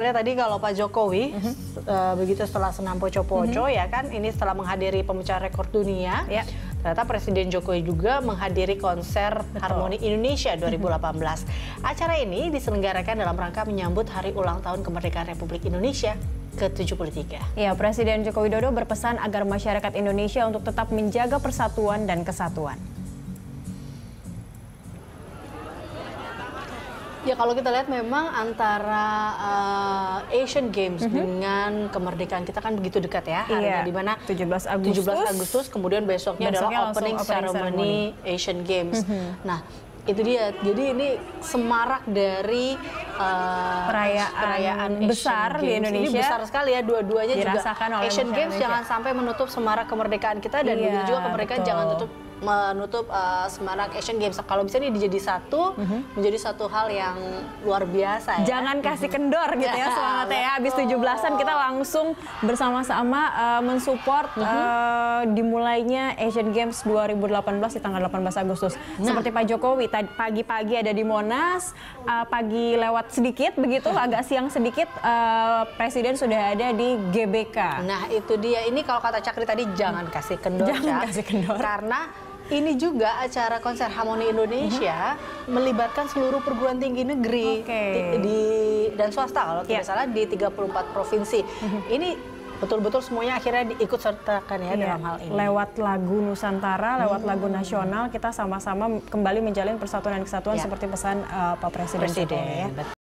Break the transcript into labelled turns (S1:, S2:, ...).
S1: lihat tadi kalau Pak Jokowi uh -huh. uh, begitu setelah senam poco-poco uh -huh. ya kan ini setelah menghadiri pemecahan rekor dunia ya. ternyata Presiden Jokowi juga menghadiri konser Betul. Harmoni Indonesia 2018 acara ini diselenggarakan dalam rangka menyambut hari ulang tahun kemerdekaan Republik Indonesia ke-73.
S2: Ya, Presiden Joko Widodo berpesan agar masyarakat Indonesia untuk tetap menjaga persatuan dan kesatuan.
S1: Ya kalau kita lihat memang antara uh, Asian Games mm -hmm. dengan kemerdekaan kita kan begitu dekat ya
S2: harinya
S1: iya. di mana
S2: 17 Agustus
S1: 17 Agustus kemudian besoknya, besoknya adalah opening, opening ceremony, ceremony Asian Games. Mm -hmm. Nah, itu dia. Jadi ini semarak dari
S2: uh, perayaan, perayaan besar Games. di Indonesia.
S1: Ini besar sekali ya dua-duanya juga. Asian Games Indonesia. jangan sampai menutup semarak kemerdekaan kita dan iya, begitu juga kemerdekaan betul. jangan tutup menutup uh, semarak Asian Games. Kalau bisa ini dijadi satu, uh -huh. menjadi satu hal yang luar biasa
S2: ya. Jangan kasih kendor gitu ya semangatnya ya. Habis 17-an kita langsung bersama-sama uh, mensupport uh -huh. uh, dimulainya Asian Games 2018 di tanggal 18 Agustus. Nah. Seperti Pak Jokowi pagi-pagi ada di Monas, uh, pagi lewat sedikit begitu agak siang sedikit uh, presiden sudah ada di GBK.
S1: Nah, itu dia. Ini kalau kata Cakri tadi jangan kasih kendor.
S2: Jangan kasih kendor.
S1: Karena ini juga acara konser Harmoni Indonesia uh-huh. melibatkan seluruh perguruan tinggi negeri okay. di, di dan swasta kalau yeah. tidak ya. salah di 34 provinsi. Uh-huh. Ini betul-betul semuanya akhirnya diikut sertakan ya yeah. dalam hal ini.
S2: Lewat lagu Nusantara, lewat hmm. lagu nasional kita sama-sama kembali menjalin persatuan dan kesatuan yeah. seperti pesan uh, Pak Presiden, Presiden. Ya.